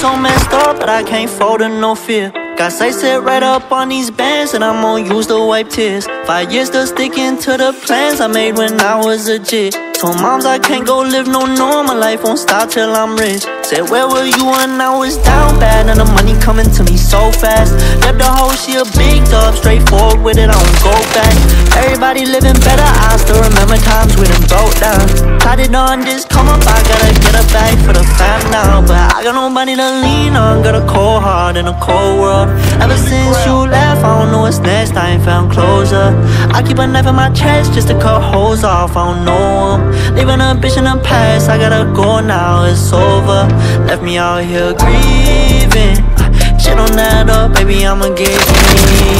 up, but I can't fold to no fear. Got sight set right up on these bands, and I'm gonna use to wipe tears. Five years still sticking to the plans I made when I was a jit. Told moms I can't go live no normal life, won't stop till I'm rich. Said, Where were you when I was down bad? And the money coming to me so fast. Left the hoe, she a big dog, straightforward with it, I don't go back. Everybody living better, I still remember times we done broke down. Tried it on this come up, I gotta get a bag for the fam now. Nobody to lean on, got a cold heart in a cold world. Ever since you left, I don't know what's next, I ain't found closure. I keep a knife in my chest just to cut holes off, I don't know. Leaving a bitch in the past, I gotta go now, it's over. Left me out here grieving. Shit don't add up, baby, I'ma get me.